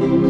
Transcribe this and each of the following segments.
Thank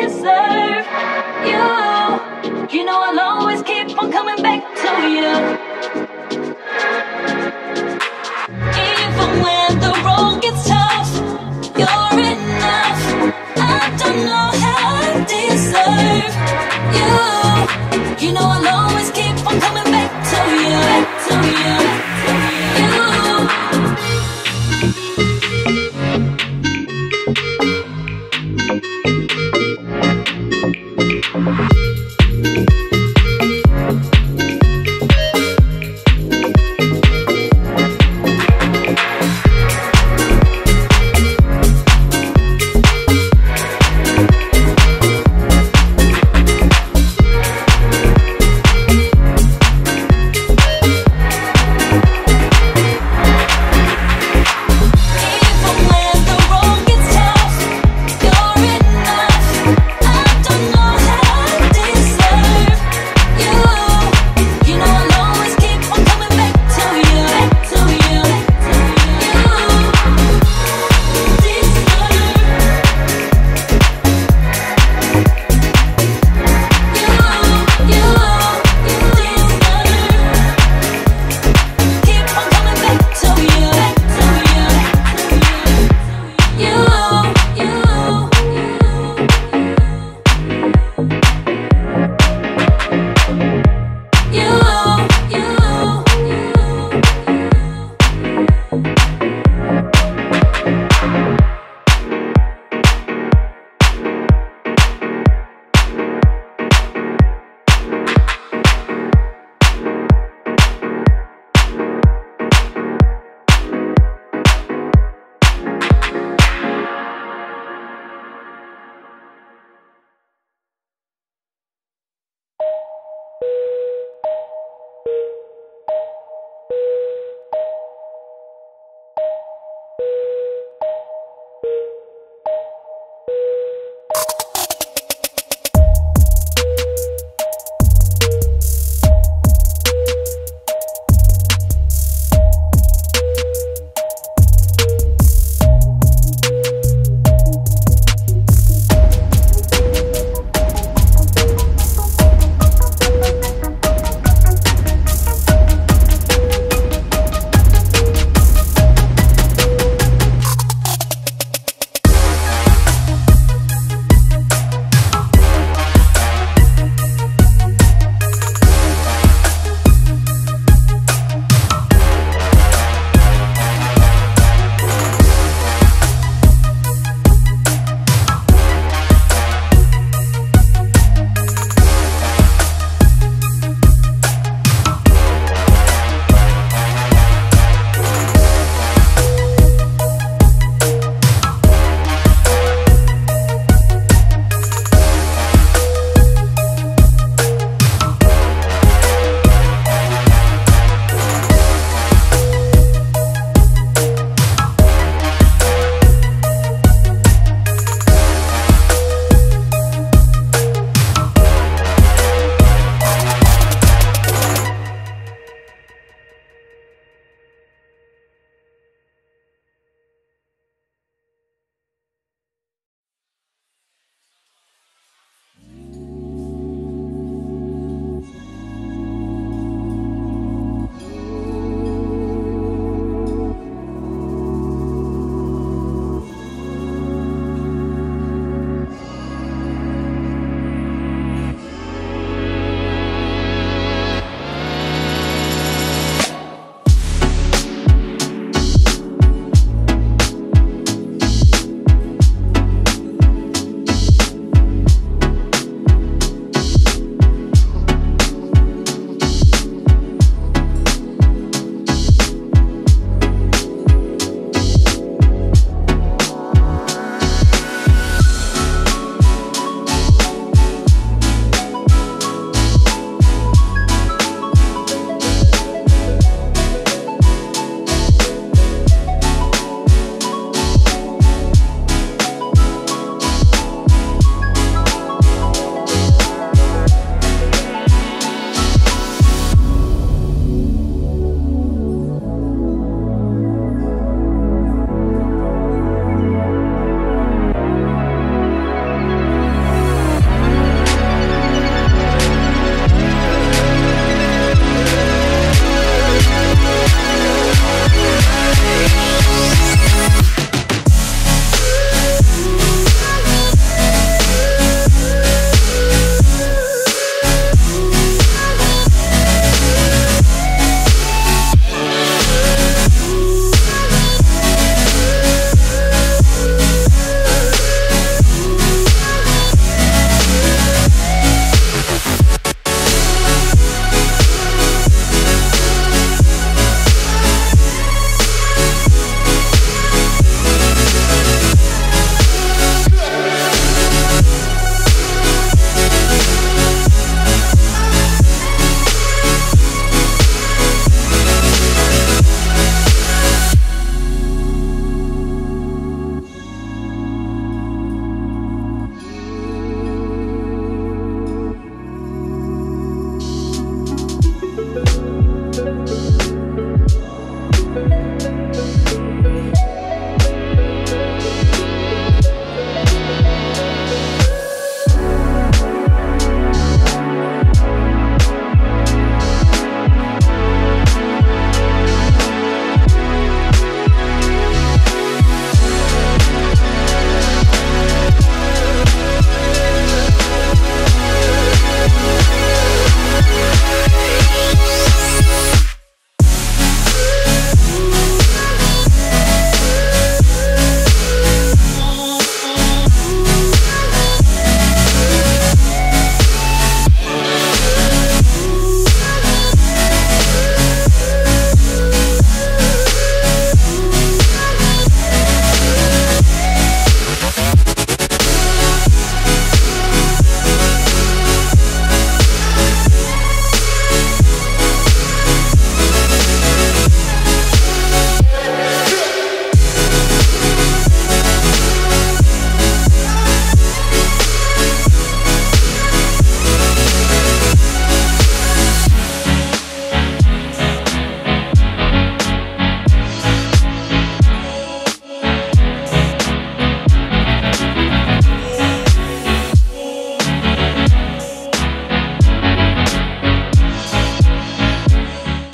deserve you. You know I'll always keep on coming back to you. Even when the road